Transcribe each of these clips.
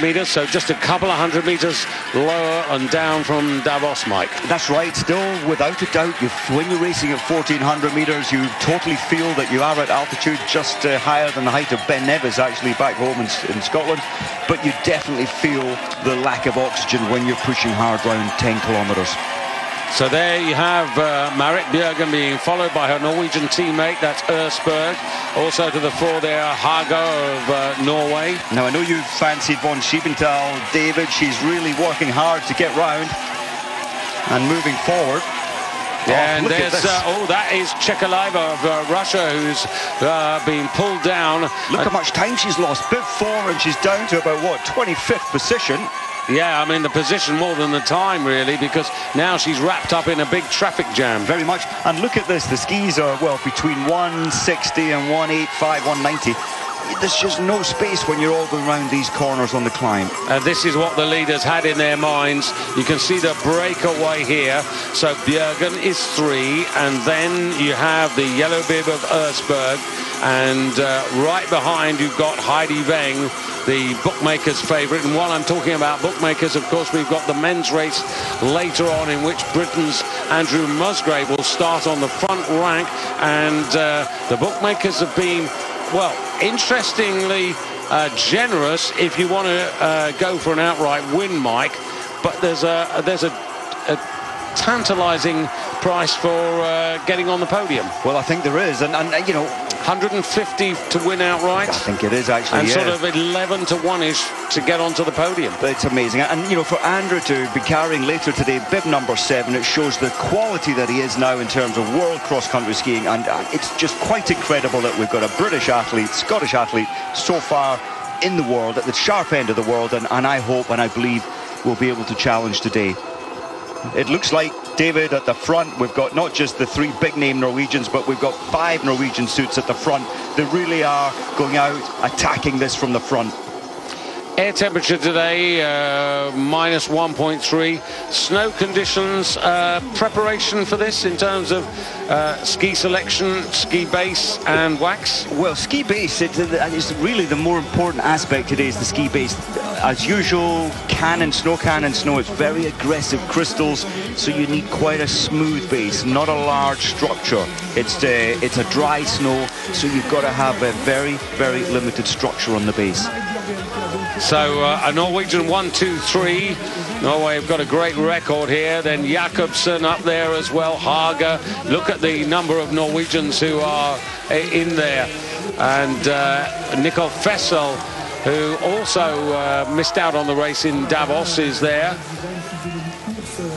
meters, so just a couple of hundred meters lower and down from Davos, Mike. That's right. Still, without a doubt, you, when you're racing at 1400 meters, you totally feel that you are at altitude just uh, higher than the height of Ben Nevis, actually, back home in, in Scotland. But you definitely feel the lack of oxygen when you're pushing hard round 10 kilometers. So there you have uh, Marit Bjørgen being followed by her Norwegian teammate, that's Østberg. Also to the fore there, Haga of uh, Norway. Now I know you fancied von Siebenthal, David. She's really working hard to get round and moving forward. Oh, and there's uh, oh that is Chekaleva of uh, Russia who's uh, been pulled down. Look how much time she's lost. Bit four and she's down to about what 25th position. Yeah, I mean the position more than the time really because now she's wrapped up in a big traffic jam. Very much. And look at this, the skis are, well, between 160 and 185, 190 there's just no space when you're all going around these corners on the climb. And this is what the leaders had in their minds. You can see the breakaway here. So Bjørgen is three, and then you have the yellow bib of Østberg, and uh, right behind you've got Heidi Weng, the bookmakers' favourite. And while I'm talking about bookmakers, of course, we've got the men's race later on in which Britain's Andrew Musgrave will start on the front rank. And uh, the bookmakers have been, well, interestingly uh, generous if you want to uh, go for an outright win, Mike. But there's a there's a, a tantalising price for uh, getting on the podium. Well, I think there is, and, and you know, 150 to win outright. I think it is actually, and yeah. sort of 11 to one-ish to get onto the podium. It's amazing, and you know, for Andrew to be carrying later today bib number seven, it shows the quality that he is now in terms of world cross-country skiing, and uh, it's just quite incredible that we've got a British athlete, Scottish athlete, so far in the world at the sharp end of the world, and, and I hope and I believe we'll be able to challenge today. It looks like, David, at the front, we've got not just the three big-name Norwegians, but we've got five Norwegian suits at the front. They really are going out, attacking this from the front. Air temperature today, uh, minus 1.3. Snow conditions, uh, preparation for this in terms of uh, ski selection, ski base and wax? Well, ski base, it, it's really the more important aspect today is the ski base. As usual, cannon, snow cannon snow, it's very aggressive crystals, so you need quite a smooth base, not a large structure. It's, uh, it's a dry snow, so you've got to have a very, very limited structure on the base. So uh, a Norwegian one, two, three. Norway have got a great record here. Then Jacobsen up there as well. Haga. Look at the number of Norwegians who are uh, in there. And uh, Nicole Fessel, who also uh, missed out on the race in Davos, is there.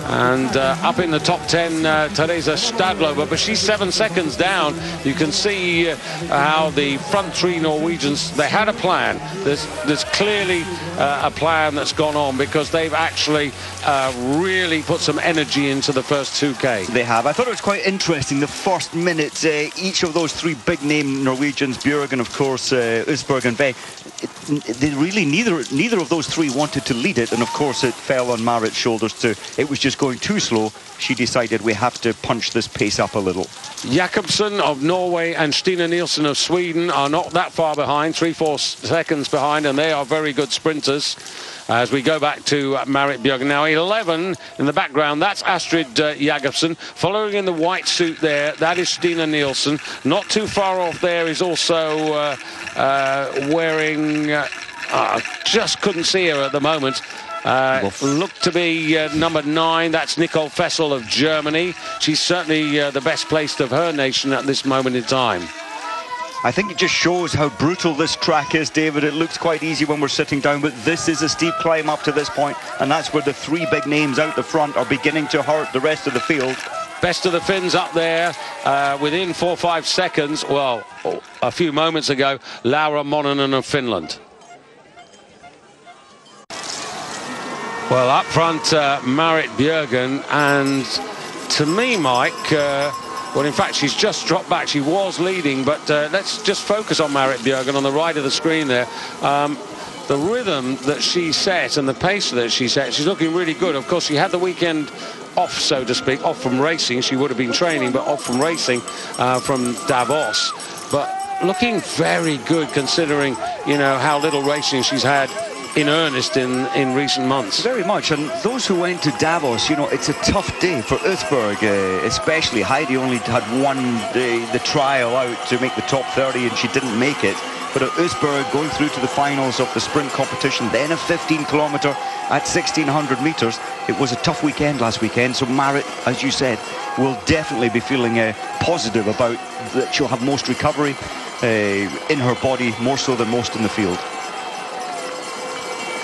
And uh, up in the top 10, uh, Teresa Stadlober, but she's seven seconds down. You can see uh, how the front three Norwegians, they had a plan. There's, there's clearly uh, a plan that's gone on because they've actually uh, really put some energy into the first 2K. They have. I thought it was quite interesting, the first minute, uh, each of those three big-name Norwegians Bjørgen of course, Østberg and Bay, they really, neither neither of those three wanted to lead it, and of course it fell on Marit's shoulders too. It was just going too slow. She decided we have to punch this pace up a little. Jacobsen of Norway and Stina Nilsson of Sweden are not that far behind, three, four seconds behind, and they are very good sprinters as we go back to uh, Marit Bjørgen. Now 11 in the background, that's Astrid uh. Following in the white suit there, that is Stina Nilsson. Not too far off there is also uh, uh, wearing, uh, uh, just couldn't see her at the moment. Uh, looked to be uh, number nine. That's Nicole Fessel of Germany. She's certainly uh, the best placed of her nation at this moment in time. I think it just shows how brutal this track is, David. It looks quite easy when we're sitting down, but this is a steep climb up to this point, and that's where the three big names out the front are beginning to hurt the rest of the field. Best of the Finns up there uh, within four or five seconds. Well, a few moments ago, Laura Mononen of Finland. Well, up front, uh, Marit Bjørgen, and to me, Mike, uh, well, in fact, she's just dropped back. She was leading, but uh, let's just focus on Marit Bjørgen on the right of the screen there. Um, the rhythm that she set and the pace that she set, she's looking really good. Of course, she had the weekend off, so to speak, off from racing. She would have been training, but off from racing uh, from Davos. But looking very good considering, you know, how little racing she's had in earnest in, in recent months. Very much. And those who went to Davos, you know, it's a tough day for Østberg, uh, especially. Heidi only had one day, the trial out to make the top 30 and she didn't make it. But at Østberg going through to the finals of the sprint competition, then a 15 kilometre at 1600 metres. It was a tough weekend last weekend. So Marit, as you said, will definitely be feeling uh, positive about that she'll have most recovery uh, in her body, more so than most in the field.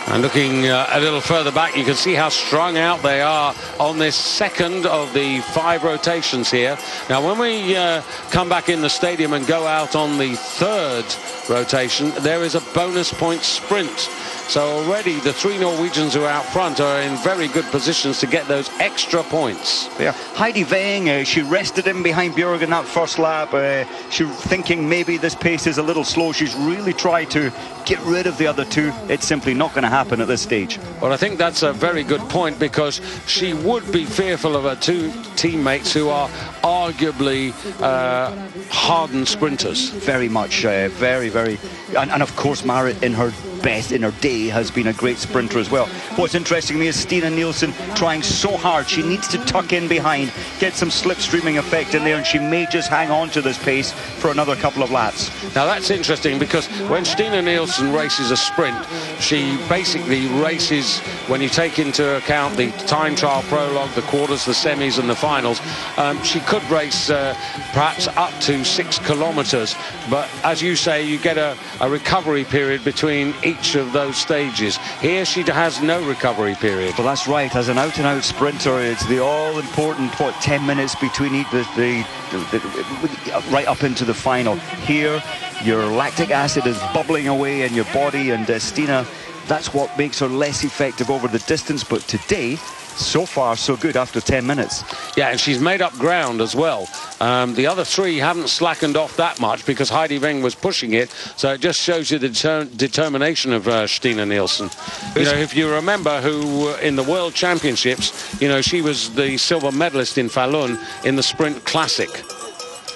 And looking uh, a little further back, you can see how strung out they are on this second of the five rotations here. Now, when we uh, come back in the stadium and go out on the third rotation, there is a bonus point sprint. So already the three Norwegians who are out front are in very good positions to get those extra points. Yeah, Heidi Weng, uh, she rested him behind Bjørgen that first lap. Uh, she thinking maybe this pace is a little slow. She's really tried to get rid of the other two. It's simply not going to happen at this stage. Well, I think that's a very good point because she would be fearful of her two teammates who are arguably uh, hardened sprinters. Very much, uh, very, very. And, and of course, Marit in her best in her day has been a great sprinter as well. What's interesting to me is Stina Nilsson trying so hard. She needs to tuck in behind, get some slipstreaming effect in there, and she may just hang on to this pace for another couple of laps. Now that's interesting because when Stina Nilsson races a sprint, she basically races, when you take into account the time trial prologue, the quarters, the semis and the finals, um, she could race uh, perhaps up to six kilometres. But as you say, you get a, a recovery period between each of those stages. Here she has no recovery period. Well, that's right. As an out-and-out sprinter, it's the all-important, what, 10 minutes between each, the, the, the, right up into the final. Here, your lactic acid is bubbling away in your body, and uh, Stina, that's what makes her less effective over the distance. But today, so far so good after 10 minutes. Yeah, and she's made up ground as well. Um, the other three haven't slackened off that much because Heidi Weng was pushing it. So it just shows you the deter determination of uh, Stina Nilsson. You know, if you remember who uh, in the World Championships, you know, she was the silver medalist in Falun in the Sprint Classic.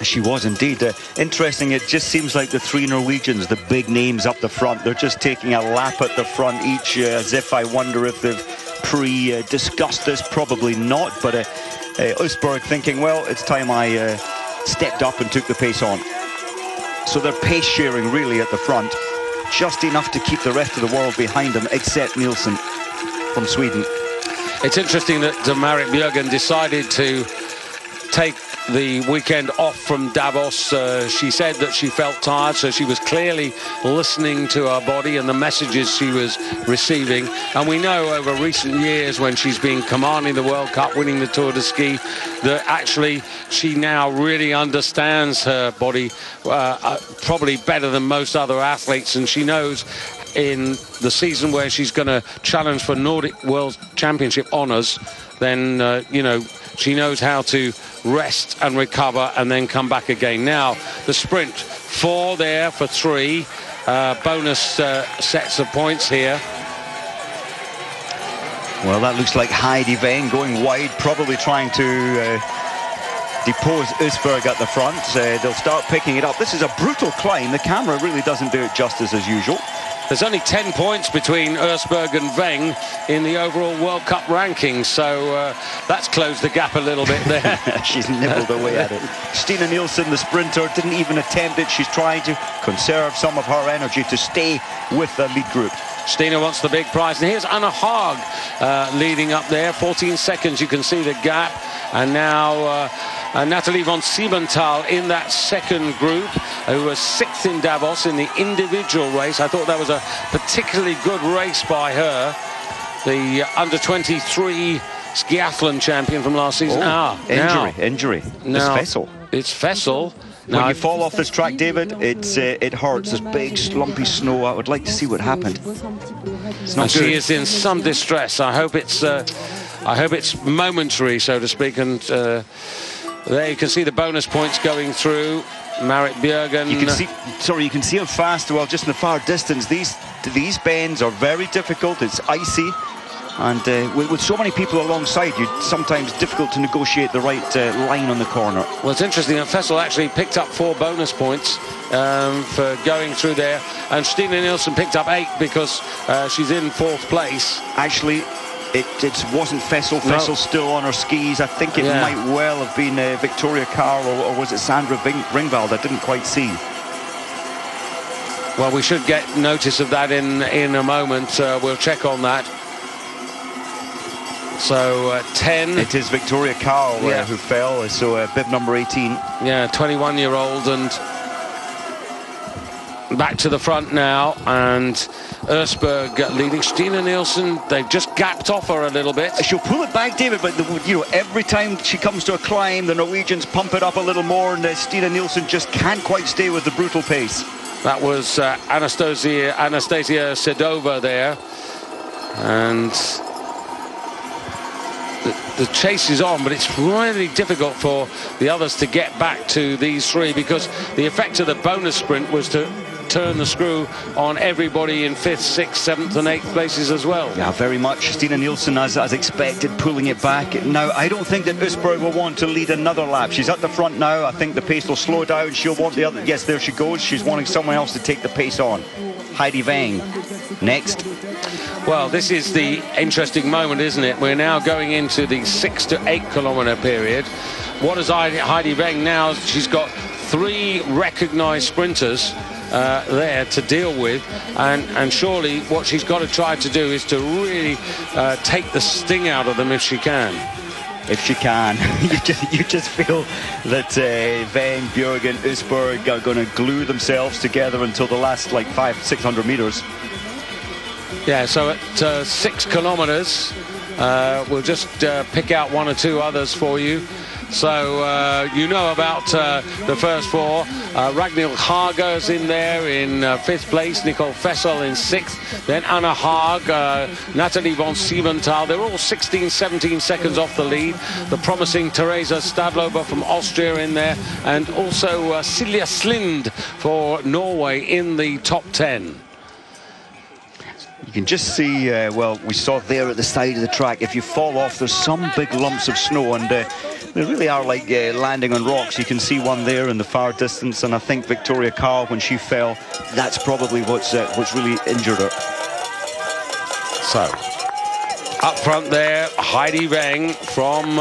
She was indeed. Uh, interesting, it just seems like the three Norwegians, the big names up the front, they're just taking a lap at the front each, uh, as if I wonder if they've pre-discussed this? Probably not, but uh, uh, Østberg thinking, well, it's time I uh, stepped up and took the pace on. So they're pace sharing really at the front, just enough to keep the rest of the world behind them, except Nilsson from Sweden. It's interesting that Marit Bjørgen decided to take the weekend off from Davos. Uh, she said that she felt tired, so she was clearly listening to her body and the messages she was receiving. And we know over recent years when she's been commanding the World Cup, winning the Tour de Ski, that actually she now really understands her body uh, uh, probably better than most other athletes, and she knows in the season where she's going to challenge for Nordic World Championship honours, then, uh, you know, she knows how to rest and recover and then come back again. Now, the sprint, four there for three. Uh, bonus uh, sets of points here. Well, that looks like Heidi Weng going wide, probably trying to uh, depose Østberg at the front. Uh, they'll start picking it up. This is a brutal climb. The camera really doesn't do it justice as usual. There's only 10 points between Østberg and Weng in the overall World Cup rankings, so uh, that's closed the gap a little bit there. She's nibbled away at it. Stina Nilsson, the sprinter, didn't even attempt it. She's trying to conserve some of her energy to stay with the lead group. Stina wants the big prize. And here's Anna Haag uh, leading up there. 14 seconds, you can see the gap. And now uh, uh, Nathalie von Siebenthal in that second group, who was sixth in Davos in the individual race. I thought that was a particularly good race by her. The under-23 skiathlon champion from last season. Oh, ah, injury, now, injury. Now, it's Fessel. It's Fessel. When you fall off this track, David, it's uh, it hurts. There's big, slumpy snow. I would like to see what happened. It's not She is in some distress. I hope it's uh, I hope it's momentary, so to speak. And uh, there you can see the bonus points going through. Marit Bjørgen. You can see, sorry, you can see how fast. Well, just in the far distance, these these bends are very difficult. It's icy. And uh, with, with, so many people alongside you, sometimes difficult to negotiate the right uh, line on the corner. Well, it's interesting that Fessel actually picked up four bonus points um, for going through there, and Stina Nilsson picked up eight because uh, she's in fourth place. Actually, it, it wasn't Fessel. No. Fessel still on her skis. I think it yeah. might well have been uh, Victoria Carl or, or, was it Sandra Ringwald? I didn't quite see. Well, we should get notice of that in in a moment. Uh, we'll check on that. So uh, 10. It is Victoria Carl uh, yeah. who fell, so uh, bib number 18. Yeah, 21 year old and back to the front now and Østberg leading. Stina Nilsson they've just gapped off her a little bit. She'll pull it back David but the, you know every time she comes to a climb the Norwegians pump it up a little more and uh, Stina Nilsson just can't quite stay with the brutal pace. That was uh, Anastasia Anastasia Sedova there and the, the, chase is on, but it's really difficult for the others to get back to these three because the effect of the bonus sprint was to turn the screw on everybody in fifth, sixth, seventh, and eighth places as well. Yeah, very much. Stina Nilsson, as, as expected, pulling it back. Now, I don't think that Østberg will want to lead another lap. She's at the front now. I think the pace will slow down. She'll want the other. Yes, there she goes. She's wanting someone else to take the pace on. Heidi Weng next. Well, this is the interesting moment, isn't it? We're now going into the six to eight kilometre period. What does Heidi Weng now? She's got three recognised sprinters uh, there to deal with. And, and surely what she's got to try to do is to really uh, take the sting out of them if she can. If she can. you, just, you just feel that uh, Weng, Bjørgen, Østberg are going to glue themselves together until the last like five, 600 metres. Yeah, so at uh, six kilometres, uh, we'll just uh, pick out one or two others for you. So uh, you know about uh, the first four. Uh, Ragnhild Haga's in there in uh, fifth place. Nicole Fessel in sixth. Then Anna Haag, uh, Nathalie von Siebenthal. They're all 16, 17 seconds off the lead. The promising Teresa Stadlober from Austria in there. And also uh, Silje Slind for Norway in the top 10. You can just see, uh, well, we saw there at the side of the track, if you fall off, there's some big lumps of snow, and uh, they really are like uh, landing on rocks. You can see one there in the far distance, and I think Victoria Carl, when she fell, that's probably what's uh, what's really injured her. So, up front there, Heidi Weng from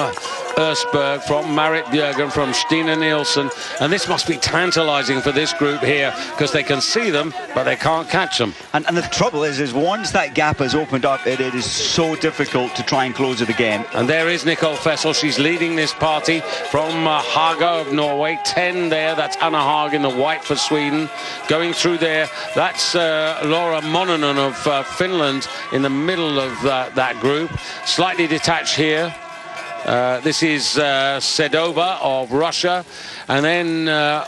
Østberg, from Marit Bjørgen, from Stina Nilsson. And this must be tantalizing for this group here because they can see them, but they can't catch them. And, and the trouble is, is once that gap has opened up, it, it is so difficult to try and close it again. And there is Nicole Fessel. She's leading this party from uh, Haga of Norway. 10 there. That's Anna Haag in the white for Sweden. Going through there, that's uh, Laura Mononen of uh, Finland in the middle of uh, that group. Slightly detached here. Uh, this is uh, Sedova of Russia. And then uh,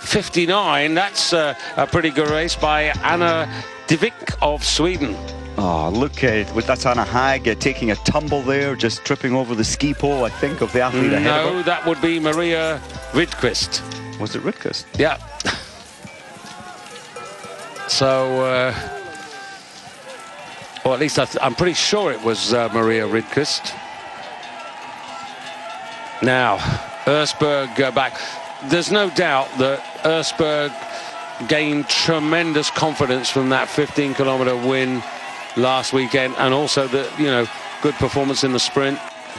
59, that's uh, a pretty good race by Anna Dyvik of Sweden. Oh, look at uh, that's Anna Haag uh, taking a tumble there, just tripping over the ski pole, I think, of the athlete no, ahead No, that would be Maria Rydqvist. Was it Rydqvist? Yeah. so, uh, or at least I am pretty sure it was uh, Maria Rydqvist. Now, Østberg go back. There's no doubt that Østberg gained tremendous confidence from that 15 kilometer win last weekend and also the, you know, good performance in the sprint.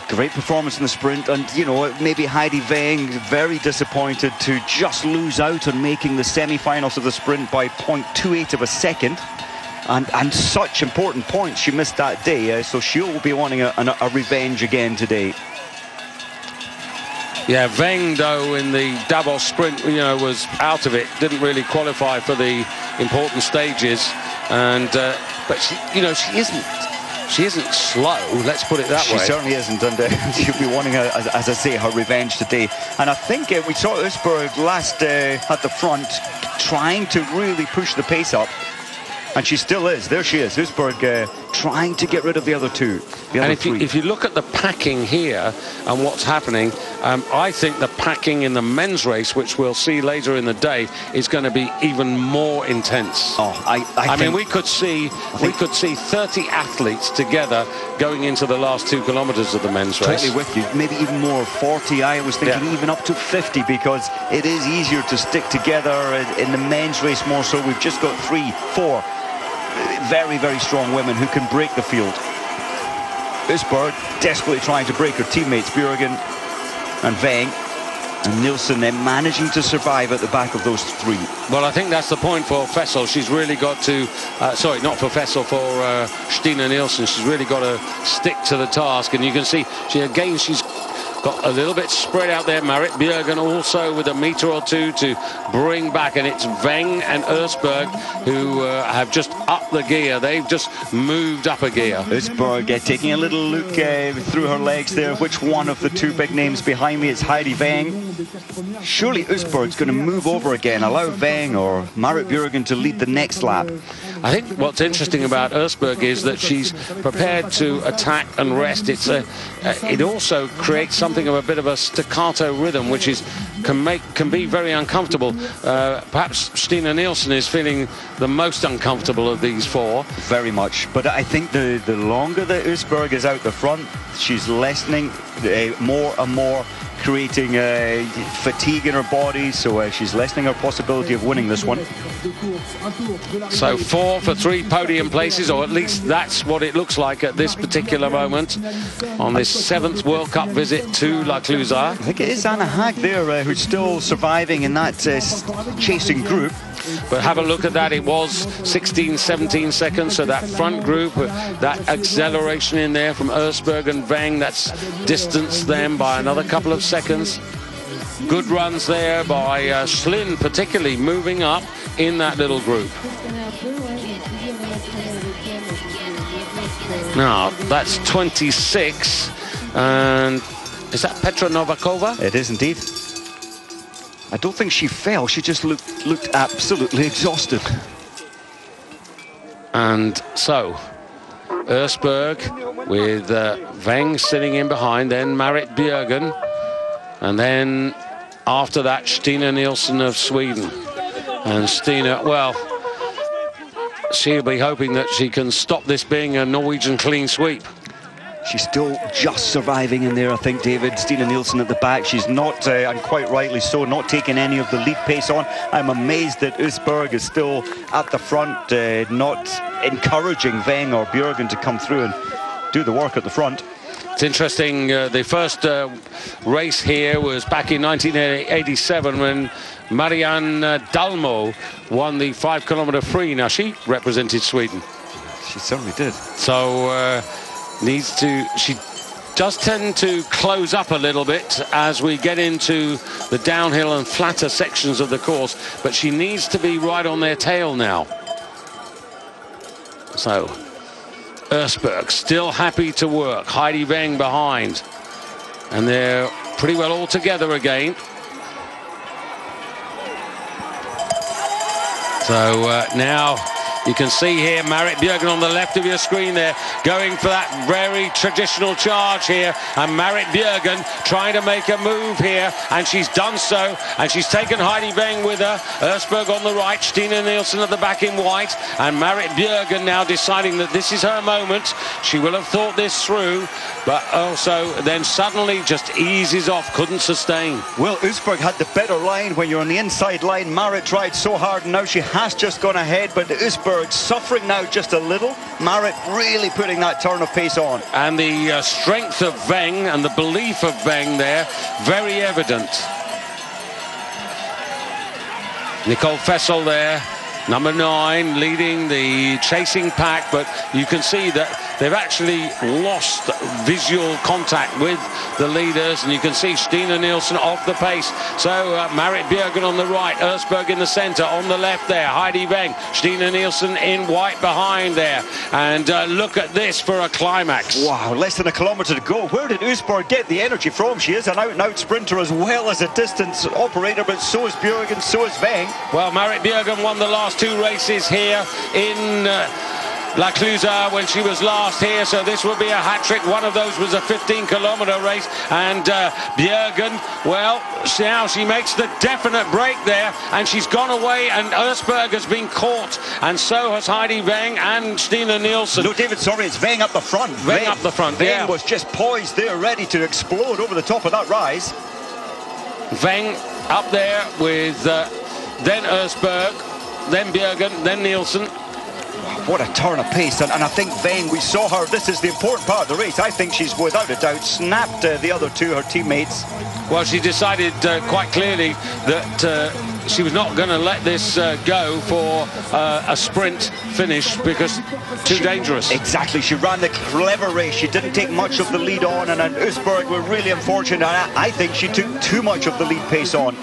Great performance in the sprint, and you know maybe Heidi Weng very disappointed to just lose out on making the semi-finals of the sprint by 0.28 of a second, and and such important points she missed that day. Uh, so she'll be wanting a, a, a revenge again today. Yeah, though, in the Davos sprint, you know, was out of it. Didn't really qualify for the important stages. And, uh, but she, you know, she isn't she isn't slow, let's put it that she way. She certainly isn't, and uh, she'll be wanting, uh, as, as, I say, her revenge today. And I think uh, we saw Østberg last uh, at the front, trying to really push the pace up, and she still is. There she is, Østberg uh, trying to get rid of the other two. The and other if you, if you look at the packing here and what's happening, um, I think the packing in the men's race, which we'll see later in the day, is going to be even more intense. oh, I, I, I mean, we could see we could see 30 athletes together going into the last two kilometres of the men's race. Totally with you. Maybe even more, 40. I was thinking Yeah. even up to 50 because it is easier to stick together in- the men's race more so. We've just got three, four very, very strong women who can break the field. Østberg desperately trying to break her teammates, Bjørgen and Weng. And Nilsson then managing to survive at the back of those three. Well, I think that's the point for Fessel. She's really got to, uh, sorry, not for Fessel, for uh, Stina Nilsson. She's really got to stick to the task. And you can see, she again, she's got a little bit spread out there. Marit Bjørgen also with a metre or two to bring back. And it's Weng and Østberg who uh, have just upped the gear. They've just moved up a gear. Østberg uh, taking a little look uh, through her legs there. Which one of the two big names behind me? It's Heidi Weng. Surely Østberg's going to move over again, allow Weng or Marit Björgen to lead the next lap. I think what's interesting about Østberg is that she's prepared to attack and rest. It's a, uh, it also creates something of a bit of a staccato rhythm, which is can make can be very uncomfortable. Uh, perhaps Stina Nilsson is feeling the most uncomfortable of these four. Very much. But I think the, the longer that Østberg is out the front, she's lessening more and more, creating uh, fatigue in her body. So uh, she's lessening her possibility of winning this one. So four for three podium places, or at least that's what it looks like at this particular moment on this seventh World Cup visit to La Clusaz. I think it is Anna Haag there uh, who's still surviving in that uh, chasing group. But have a look at that. It was 16, 17 seconds. So that front group, uh, that acceleration in there from Østberg and Weng, that's distanced them by another couple of seconds. Good runs there by uh, Schlinn, particularly moving up in that little group. Now, that's 26. And is that Petra Novakova? It is indeed. I don't think she fell. She just looked looked absolutely exhausted. And so, Østberg with uh, Weng sitting in behind, then Marit Bjørgen, and then after that, Stina Nilsson of Sweden. And Stina, well, she'll be hoping that she can stop this being a Norwegian clean sweep. She's still just surviving in there, I think, David. Stina Nilsson at the back. She's not, uh, and quite rightly so, not taking any of the lead pace on. I'm amazed that Østberg is still at the front, uh, not encouraging Weng or Bjørgen to come through and do the work at the front. It's interesting, uh, the first uh, race here was back in 1987 when Marianne uh, Dahlmo won the five kilometre free. Now, she represented Sweden. She certainly did. So uh, needs to she does tend to close up a little bit as we get into the downhill and flatter sections of the course but she needs to be right on their tail now. So Østberg still happy to work. Heidi Weng behind. And they're pretty well all together again. So uh, now you can see here Marit Bjørgen on the left of your screen there going for that very traditional charge here. And Marit Bjørgen trying to make a move here and she's done so. And she's taken Heidi Weng with her. Østberg on the right Stina Nilsson at the back in white. And Marit Bjørgen now deciding that this is her moment. She will have thought this through but also then suddenly just eases off couldn't sustain. Well, Østberg had the better line when you're on the inside line. Marit tried so hard, and now she has just gone ahead, but Suffering now just a little. Marit really putting that turn of pace on. and the uh, strength of Weng and the belief of Weng there very evident. Nicole Fessel there, number nine, leading the chasing pack, but you can see that they've actually lost visual contact with the leaders, and you can see Stina Nilsson off the pace. So uh, Marit Bjørgen on the right, Østberg in the centre, on the left there, Heidi Weng, Stina Nilsson in white behind there, and uh, look at this for a climax. Wow, less than a kilometre to go. Where did Østberg get the energy from? She is an out-and-out sprinter as well as a distance operator, but so is Bjørgen, so is Weng. Well, Marit Bjørgen won the last two races here in uh, La Clusaz when she was last here, so this will be a hat trick. One of those was a 15 kilometer race, and uh, Bjørgen, well, now she makes the definite break there, and she's gone away, and Østberg has been caught, and so has Heidi Weng and Stina Nilsson. No, David, sorry, it's Weng up the front. Weng, Weng up the front, Weng yeah. was just poised there, ready to explode over the top of that rise. Weng up there with uh, then Østberg, then Bjørgen, then Nilsson. What a turn of pace, and, and, I think Weng, we saw her, this is the important part of the race, I think she's without a doubt snapped uh, the other two, her teammates. Well, she decided uh, quite clearly that uh, she was not going to let this uh, go for uh, a sprint finish because too she, dangerous. Exactly, she ran the clever race. She didn't take much of the lead on, and, and Østberg were really unfortunate. I, I think she took too much of the lead pace on.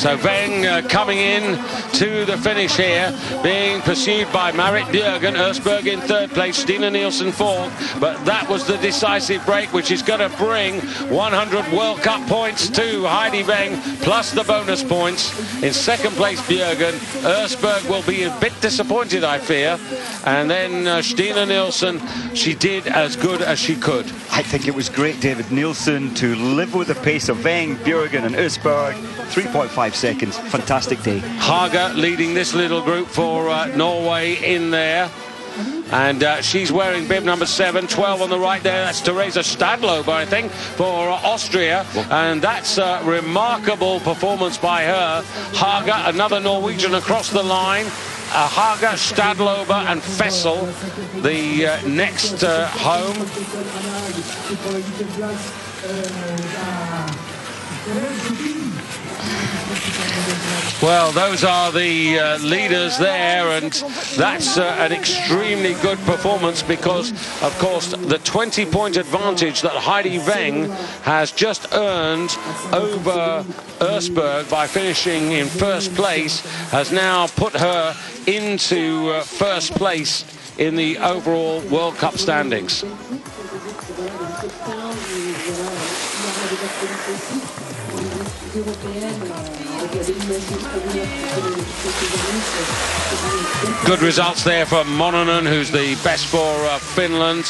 So Weng uh, coming in to the finish here, being pursued by Marit Bjørgen, Østberg in third place, Stina Nilsson fourth. But that was the decisive break, which is going to bring 100 World Cup points to Heidi Weng, plus the bonus points. In second place, Bjørgen. Østberg will be a bit disappointed, I fear. And then uh, Stina Nilsson, she did as good as she could. I think it was great, David Nilsson, to live with the pace of Weng, Bjørgen and Østberg. 3.5 seconds. Fantastic day. Haga leading this little group for uh, Norway in there. And uh, she's wearing bib number 7, 12 on the right there. That's Teresa Stadlober, I think, for uh, Austria. And that's a remarkable performance by her. Haga, another Norwegian across the line. Uh, Haga, Stadlober and Fessel, the uh, next uh, home. Well, those are the uh, leaders there, and that's uh, an extremely good performance because, of course, the 20-point advantage that Heidi Weng has just earned over Østberg by finishing in first place has now put her into uh, first place in the overall World Cup standings. Good results there for Mononen, who's the best for uh, Finland.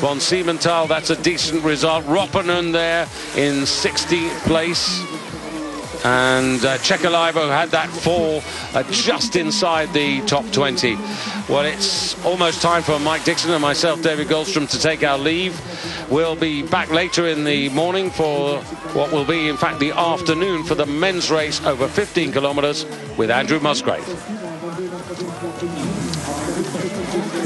Von Siebenthal, that's a decent result. Roponen there in 16th place. And uh, had that fall uh, just inside the top 20. Well, it's almost time for Mike Dixon and myself, David Goldstraw, to take our leave. We'll be back later in the morning for what will be, in fact, the afternoon for the men's race over 15 kilometres with Andrew Musgrave.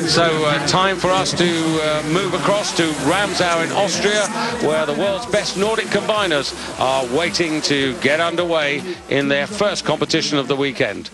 So uh, time for us to uh, move across to Ramsau in Austria, where the world's best Nordic combiners are waiting to get underway in their first competition of the weekend.